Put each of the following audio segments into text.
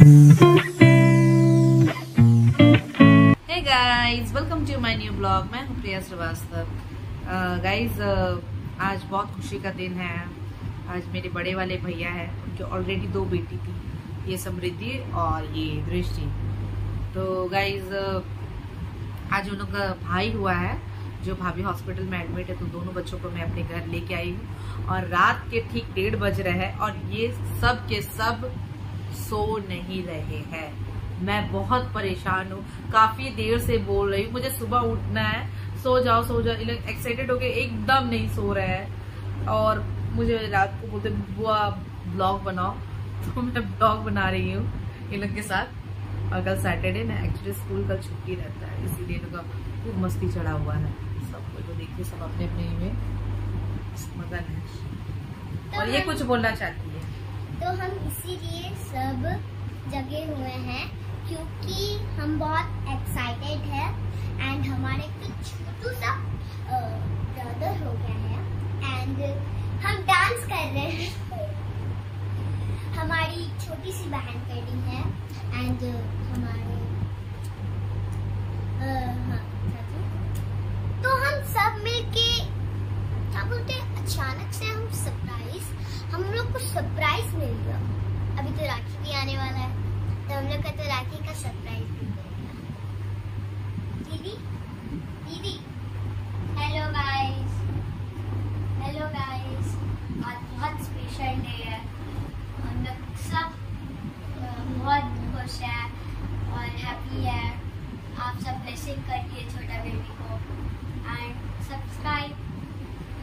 Hey. मैं हूँ Priya Srivastava. Guys uh, uh, आज बहुत खुशी का दिन है। आज मेरे बड़े वाले भैया हैं उनके ऑलरेडी दो बेटी थी ये समृद्धि और ये दृष्टि। तो गाइज़ uh, आज उन लोग का भाई हुआ है जो भाभी हॉस्पिटल में एडमिट है तो दोनों बच्चों को मैं अपने घर लेके आई हूँ। और रात के ठीक डेढ़ बज रहे हैं और ये सब के सब सो नहीं रहे हैं। मैं बहुत परेशान हूँ। काफ़ी देर से बोल रही हूँ मुझे सुबह उठना है। सो जाओ सो जाओ। एक्साइटेड होके एकदम नहीं सो रहे हैं। और मुझे रात को बोलते बुआ ब्लॉग बनाओ। तो मैं ब्लॉग बना रही हूँ इन लोग के साथ। और कल सैटरडे ना एक्चुअली स्कूल कल छुट्टी रहता है इसीलिए इन लोग का खूब मस्ती चढ़ा हुआ है। सब तो देखिए सब अपने अपने में मगन है तो और ये कुछ बोलना चाहती है। तो हम इसीलिए सब जगे हुए हैं क्योंकि हम बहुत एक्साइटेड है एंड हमारे कुछ छोटू सा ब्रदर हो गया है एंड हम डांस कर रहे हैं। हमारी छोटी सी बहन खड़ी है एंड हमारे अ, हाँ, तो हम सब मिलके क्या बोलते हैं अचानक से हम सरप्राइज़ हम लोग को सरप्राइज़ मिल गया अभी तो राखी भी आने वाला है तो हम लोग का तो राखी का सरप्राइज़ भी मिलेगा दीदी दीदी हेलो गाइस हेलो गाइस आज बहुत स्पेशल डे है हम लोग सब अ, बहुत खुश है और हैप्पी है आप सब ब्लेसिंग करिए छोटा बेबी को एंड सब्सक्राइब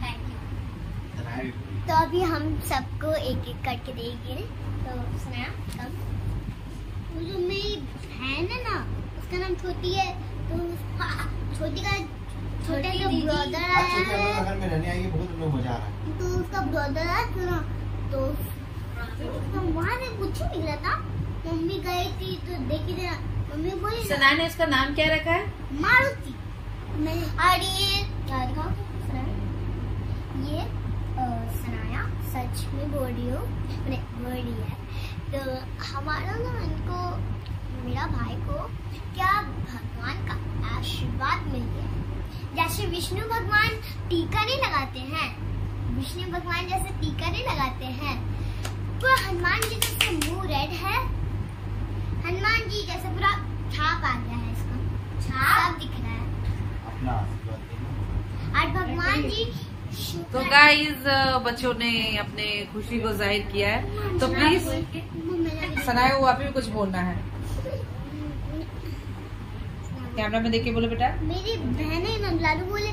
थैंक यू तो अभी हम सबको एक एक करके देंगे तो सुनाया कब वो जो मेरी बहन है ना उसका नाम छोटी है तो उसका छोटी का छोटे जो ब्रदर आया अच्छे है। रहने आएँगे बहुत लोग मज़ा आ रहा है। तो उसका ब्रदर आया था ना तो उसका वहाँ से कुछ नहीं मिला था। मम्मी गई थी तो देखी थी ना मम्मी बोली सना ने उसका नाम क्या रखा है? मारुति। और ये क्या दिखाओ ये सनाया सच में बोल हूँ। मैंने बोल है। तो हमारा ना इनको मेरा भाई को क्या भगवान का आशीर्वाद मिल गया जैसे विष्णु भगवान टीका नहीं लगाते हैं विष्णु भगवान जैसे टीका नहीं लगाते हैं पूरा हनुमान जी जैसे मुँह रेड है। हनुमान जी जैसे पूरा छाप आ गया है इसका। छाप दिख रहा है। अपना और भगवान जी तो गाइज़ बच्चों ने अपने खुशी को ज़ाहिर किया है। तो प्लीज़ सनाए हुआ भी कुछ बोलना है। कैमरा में देख के बोलो बेटा। मेरी बहन है ना लालू बोले।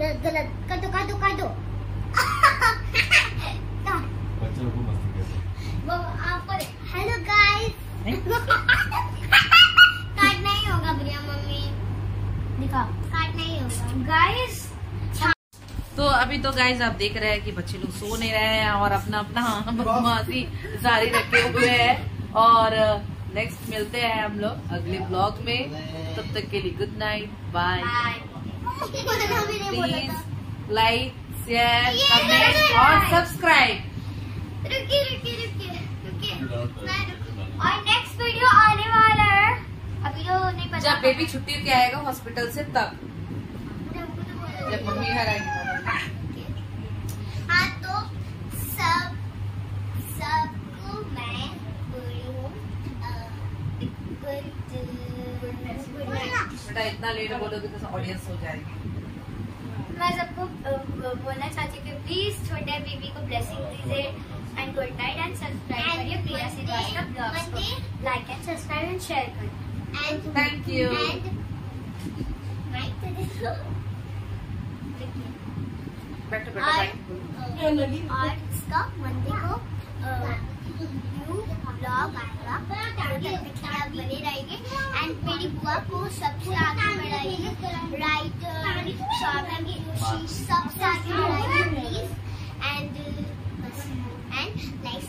गलत कर दो कर दो कर दो वो आप हेलो गाइस काट नहीं होगा प्रिया मम्मी। दिखाओ। नहीं होगा गाइस तो अभी तो गाइज़ आप देख रहे हैं कि बच्चे लोग सो नहीं रहे हैं और अपना अपना बदमाशी जारी रखे हुए हैं। और नेक्स्ट मिलते हैं हम लोग अगले ब्लॉग में। तब तक के लिए good night bye please like share comment और सब्सक्राइब रुकिए रुकिए रुकिए रुकिए। और नेक्स्ट वीडियो आने वाला है। अभी तो नहीं पता। जब बेबी छुट्टी के आएगा हॉस्पिटल से तब। जब मम्मी घर आएगी हाँ तो सब सबको मैं बोल रही हूँ गुड बेटा इतना लेट बोलोगे तो ऑडियंस हो जाएगी। मैं सबको बोलना चाहती हूँ कि प्लीज़ छोटे बेबी को ब्लेसिंग दीजिए and good night and subscribe करिए प्रिया श्रीवास्तव ब्लॉग्स को। Like and subscribe and share and thank you तो बैठो बैठो और इसका मंदिर को न्यू ब्लॉग आएगा। तो के बने रहिए एंड मेरी बुआ को सबसे आगे बढ़ाइए राइटर शॉर्ट सबसे आगे प्लीज़ एंड एंड लाइक